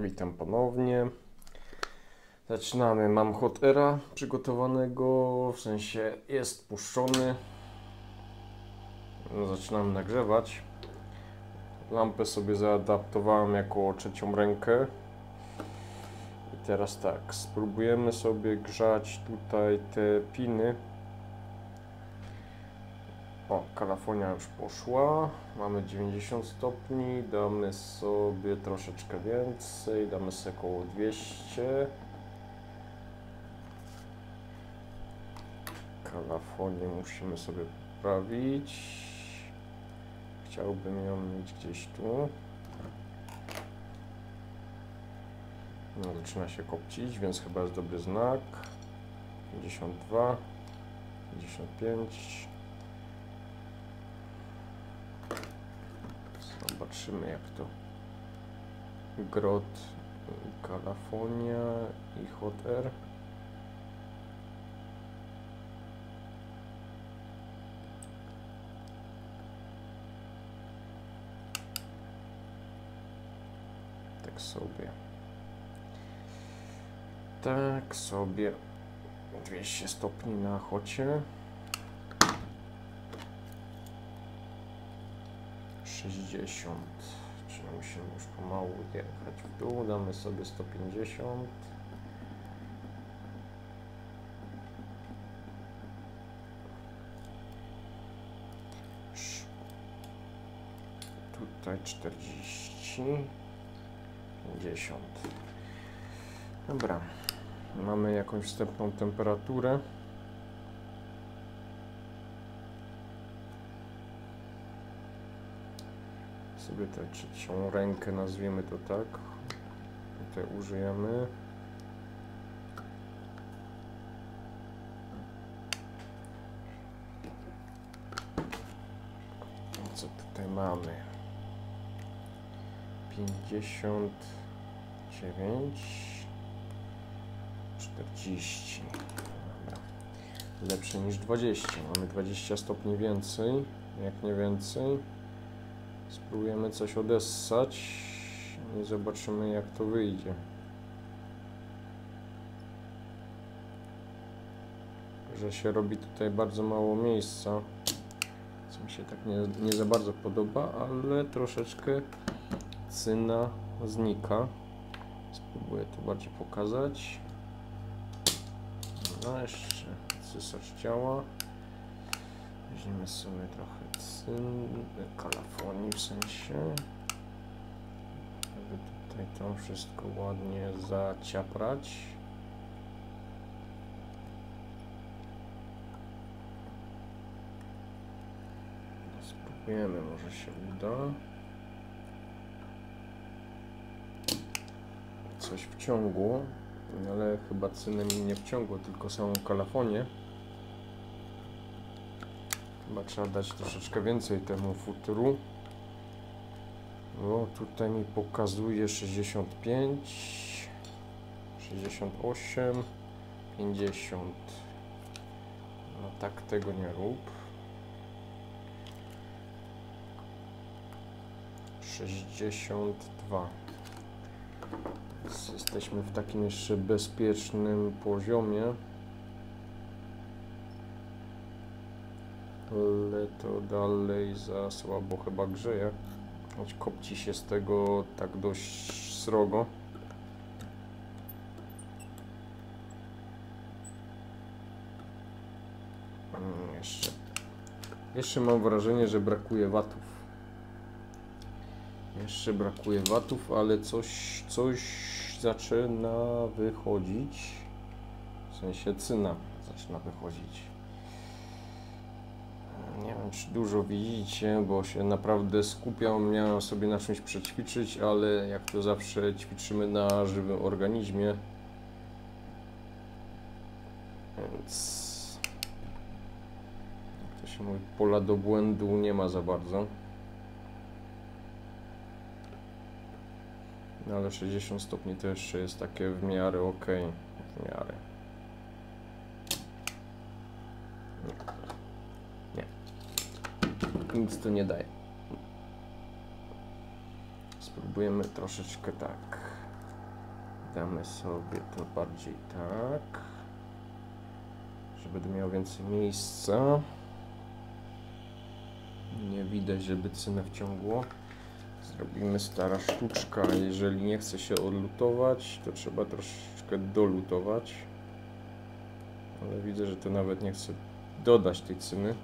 Witam ponownie. Zaczynamy. Mam hot era przygotowanego, w sensie jest puszczony. No, zaczynamy nagrzewać. Lampę sobie zaadaptowałem jako trzecią rękę. I teraz tak, spróbujemy sobie grzać tutaj te piny. O, kalafonia już poszła. Mamy 90 stopni. Damy sobie troszeczkę więcej. Damy sobie około 200. Kalafonię musimy sobie poprawić. Chciałbym ją mieć gdzieś tu. No, zaczyna się kopcić, więc chyba jest dobry znak. 52, 55. Zobaczymy jak to. Grot, Kalafonia i Hot Air. Tak sobie. Tak sobie. 200 stopni na chocie. 60. Czyli musimy już pomału jechać w dół. Damy sobie 150. Tutaj 40. 50. Dobra. Mamy jakąś wstępną temperaturę. Sobie tę trzecią rękę, nazwiemy to tak. Tutaj użyjemy. Co tutaj mamy? 59 40 Dobra. Lepsze niż 20. Mamy 20 stopni więcej, jak nie więcej. Spróbujemy coś odessać i zobaczymy jak to wyjdzie. Że się robi tutaj bardzo mało miejsca, co mi się tak nie, nie za bardzo podoba, ale troszeczkę cyna znika. Spróbuję to bardziej pokazać. No jeszcze cysarz ciała. Weźmiemy sobie trochę cyn, kalafonii w sensie. Żeby tutaj to wszystko ładnie zaciaprać. Spróbujemy, może się uda. Coś wciągło, ale chyba cynę mi nie wciągło, tylko samą kalafonię. Chyba trzeba dać troszeczkę więcej temu futuru. No tutaj mi pokazuje 65, 68, 50. No tak tego nie rób. 62. Więc jesteśmy w takim jeszcze bezpiecznym poziomie. Ale to dalej za słabo chyba grzeje. Choć kopci się z tego tak dość srogo. Mm, jeszcze, jeszcze mam wrażenie, że brakuje watów. Jeszcze brakuje watów, ale coś, coś zaczyna wychodzić. W sensie cyna zaczyna wychodzić. Nie wiem, czy dużo widzicie, bo się naprawdę skupiam. Miałem sobie na czymś przećwiczyć, ale jak to zawsze ćwiczymy na żywym organizmie. Więc... Jak to się mówi, pola do błędu nie ma za bardzo. No ale 60 stopni to jeszcze jest takie w miarę ok. W miarę. Nic to nie daje. Spróbujemy troszeczkę tak. Damy sobie to bardziej tak, żeby będę miał więcej miejsca. Nie widać, żeby cynę wciągło. Zrobimy stara sztuczka. Jeżeli nie chce się odlutować, to trzeba troszeczkę dolutować. Ale widzę, że to nawet nie chce dodać tej cyny.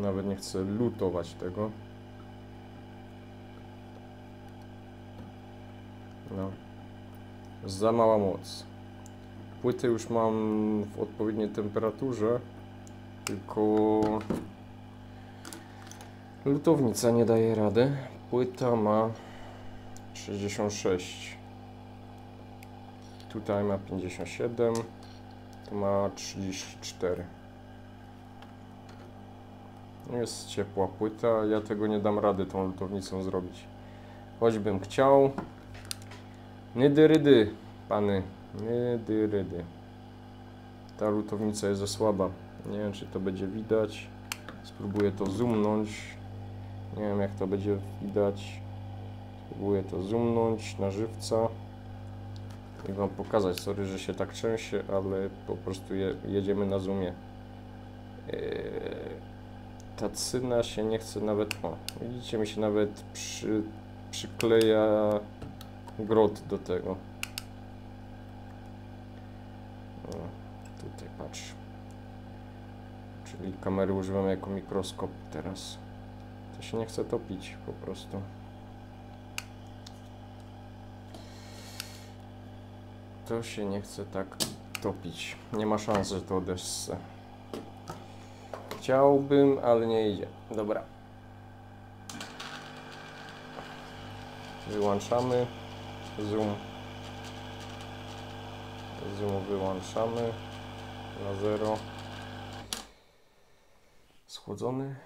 Nawet nie chcę lutować tego. No. Za mała moc. Płyty już mam w odpowiedniej temperaturze, tylko lutownica nie daje rady. Płyta ma 66. Tutaj ma 57. Tu ma 34. Jest ciepła płyta, ja tego nie dam rady tą lutownicą zrobić. Choćbym chciał. Nydy rydy, pany. Nydy rydy. Ta lutownica jest za słaba. Nie wiem, czy to będzie widać. Spróbuję to zoomnąć. Nie wiem, jak to będzie widać. Spróbuję to zoomnąć na żywca i Wam pokazać. Sorry, że się tak trzęsie, ale po prostu je, jedziemy na zoomie. Eee, ta cyna się nie chce nawet... O, widzicie, mi się nawet przy, przykleja grot do tego. O, tutaj patrz. Czyli kamery używam jako mikroskop teraz. To się nie chce topić po prostu. To się nie chce tak topić. Nie ma szans, że to odeszce. Chciałbym, ale nie idzie. Dobra. Wyłączamy. Zoom. Zoom wyłączamy na zero. Schłodzony.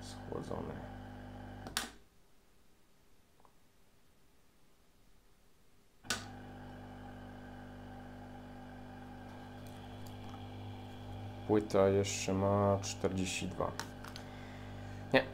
Schłodzony. Płyta jeszcze ma 42. Nie.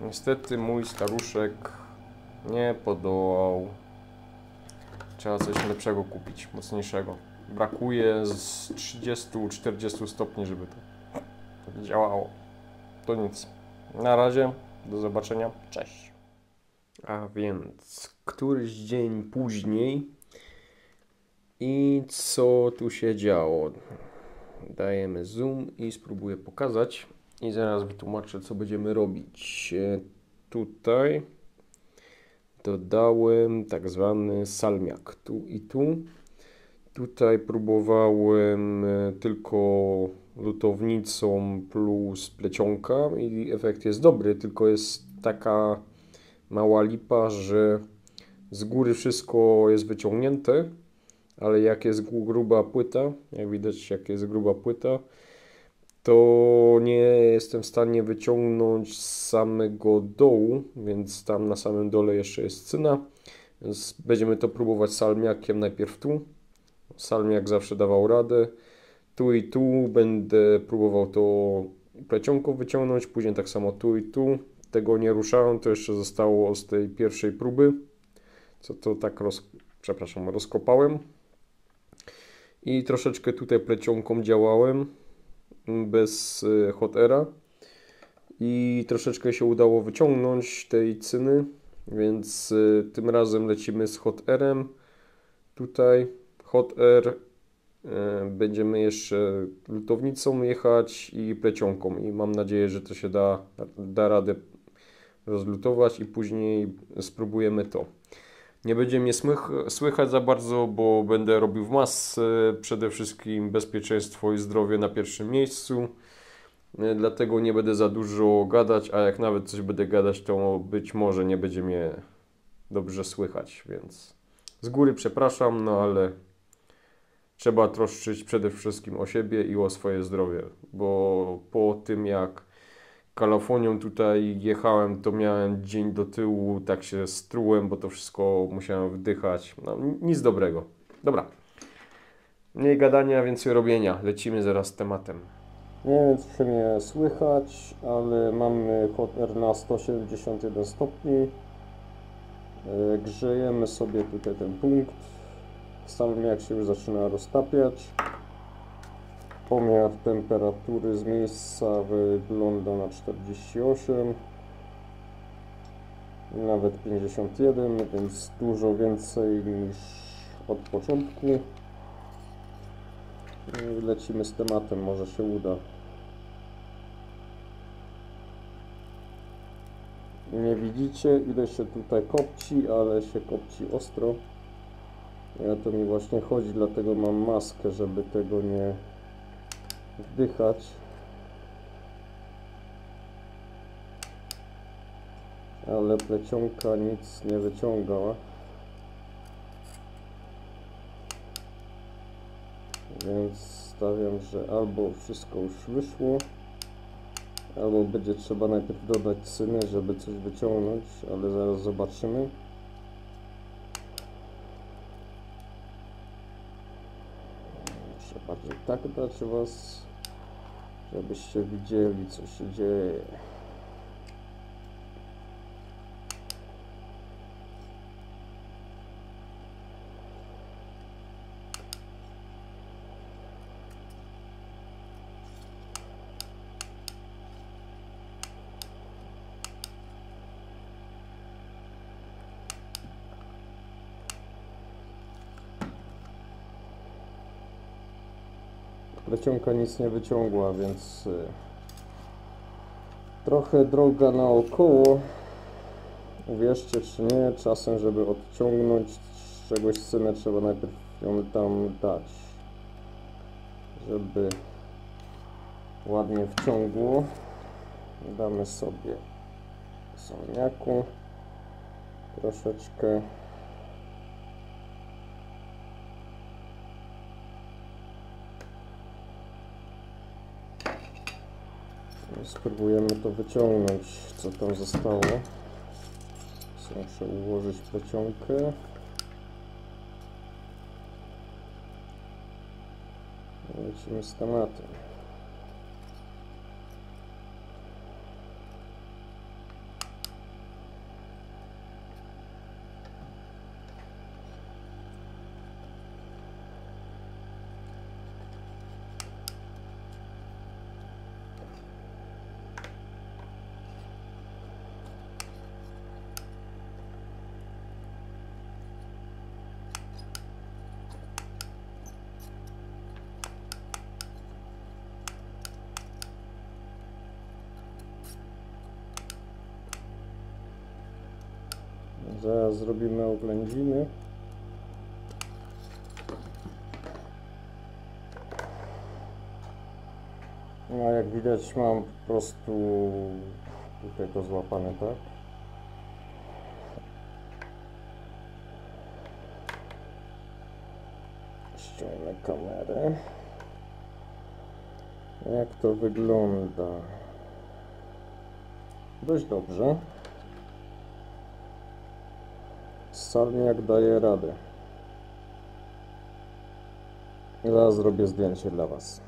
Niestety mój staruszek nie podołał. Trzeba coś lepszego kupić, mocniejszego. Brakuje z 30-40 stopni, żeby to działało. To nic. Na razie, do zobaczenia. Cześć. A więc któryś dzień później i co tu się działo? Dajemy zoom i spróbuję pokazać. I zaraz wytłumaczę, co będziemy robić. E, tutaj dodałem tak zwany salmiak. Tu i tu. Tutaj próbowałem e, tylko lutownicą plus plecionka i efekt jest dobry, tylko jest taka mała lipa, że z góry wszystko jest wyciągnięte, ale jak jest gruba płyta, jak widać jak jest gruba płyta, to nie jestem w stanie wyciągnąć z samego dołu, więc tam na samym dole jeszcze jest cyna. Więc będziemy to próbować salmiakiem najpierw tu. Salmiak zawsze dawał radę. Tu i tu będę próbował to plecionką wyciągnąć, później tak samo tu i tu. Tego nie ruszałem, to jeszcze zostało z tej pierwszej próby, co to tak roz, przepraszam, rozkopałem. I troszeczkę tutaj plecionką działałem bez e, hot aira i troszeczkę się udało wyciągnąć tej cyny, więc e, tym razem lecimy z hot airem. Tutaj hot air e, będziemy jeszcze lutownicą jechać i plecionką i mam nadzieję, że to się da, da radę rozlutować i później spróbujemy to. Nie będzie mnie słychać za bardzo, bo będę robił w masę. Przede wszystkim bezpieczeństwo i zdrowie na pierwszym miejscu. E, dlatego nie będę za dużo gadać, a jak nawet coś będę gadać, to być może nie będzie mnie dobrze słychać, więc z góry przepraszam, no ale trzeba troszczyć przede wszystkim o siebie i o swoje zdrowie, bo po tym jak kalafonią tutaj jechałem, to miałem dzień do tyłu, tak się strułem, bo to wszystko musiałem wdychać. No, nic dobrego. Dobra. Mniej gadania, więcej robienia. Lecimy zaraz z tematem. Nie wiem, czy mnie słychać, ale mamy hot air na 171 stopni. E, Grzejemy sobie tutaj ten punkt. Sam jak się już zaczyna roztapiać. Pomiar temperatury z miejsca wygląda na 48. Nawet 51, więc dużo więcej niż od początku. I Lecimy z tematem, może się uda. Nie widzicie ile się tutaj kopci, ale się kopci ostro. O to mi właśnie chodzi, dlatego mam maskę, żeby tego nie wdychać. Ale plecionka nic nie wyciągała. Więc stawiam, że albo wszystko już wyszło, albo będzie trzeba najpierw dodać cyny, żeby coś wyciągnąć, ale zaraz zobaczymy. Bardziej tak dać was, żebyście widzieli co się dzieje. Plecionka nic nie wyciągła, więc y, trochę droga naokoło. Uwierzcie czy nie, czasem żeby odciągnąć czegoś cynę trzeba najpierw ją tam dać, żeby ładnie wciągło. Damy sobie solniaku troszeczkę. Spróbujemy to wyciągnąć, co tam zostało. Muszę ułożyć plecionkę. Lecimy z tematem. Zaraz zrobimy oględziny. No, jak widać mam po prostu tutaj to złapane, tak? Ściągnę kamerę. Jak to wygląda? Dość dobrze. Salniak daje radę. Zaraz zrobię zdjęcie dla Was.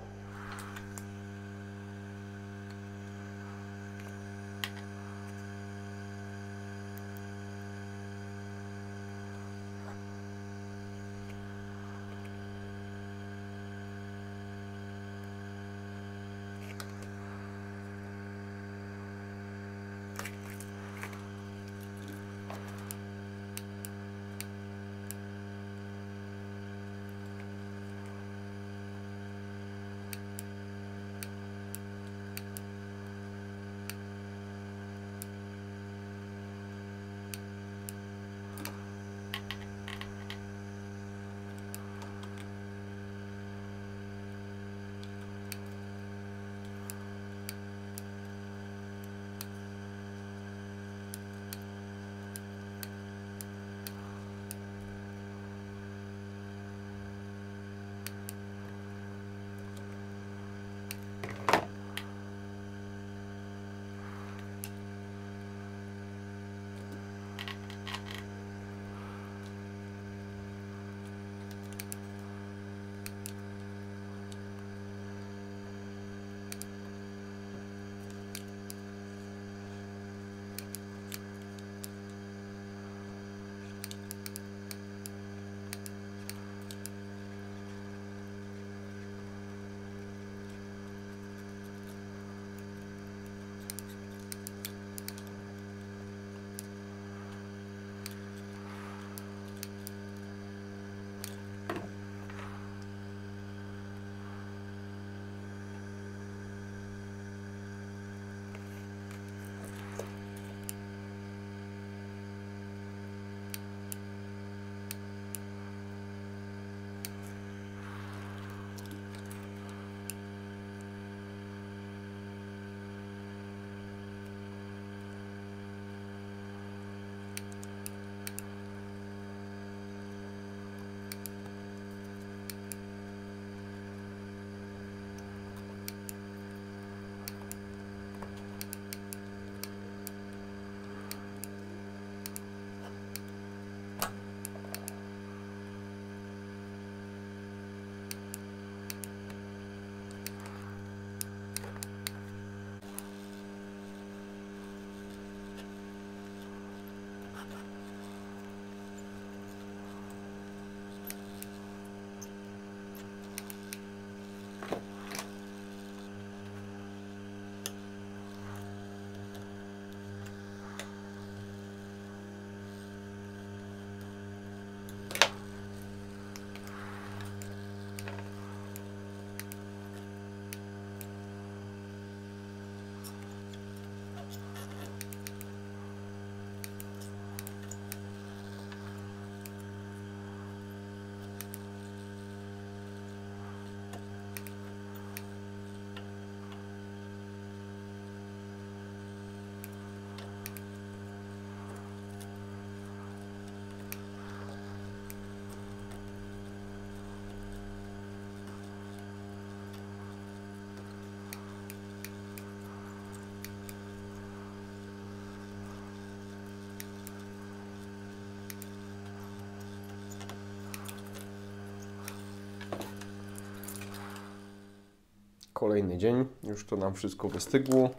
Kolejny dzień, już to nam wszystko wystygło.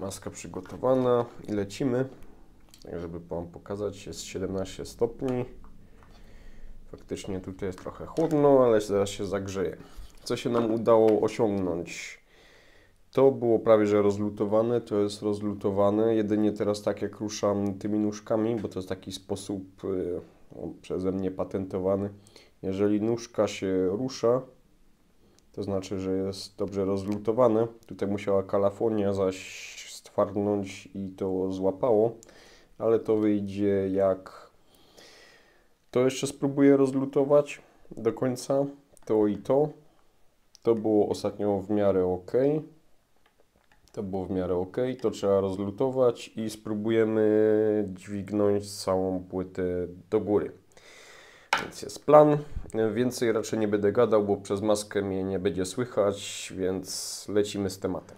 Maska przygotowana i lecimy. Tak, żeby Wam pokazać, jest 17 stopni. Faktycznie tutaj jest trochę chłodno, ale zaraz się zagrzeje. Co się nam udało osiągnąć? To było prawie że rozlutowane, to jest rozlutowane. Jedynie teraz tak jak ruszam tymi nóżkami, bo to jest taki sposób y, no, przeze mnie patentowany. Jeżeli nóżka się rusza, to znaczy, że jest dobrze rozlutowane. Tutaj musiała kalafonia zaś stwardnąć i to złapało, ale to wyjdzie jak to jeszcze spróbuję rozlutować do końca, to i to. To było ostatnio w miarę ok. To było w miarę ok, to trzeba rozlutować i spróbujemy dźwignąć całą płytę do góry. Więc jest plan. Więcej raczej nie będę gadał, bo przez maskę mnie nie będzie słychać, więc lecimy z tematem.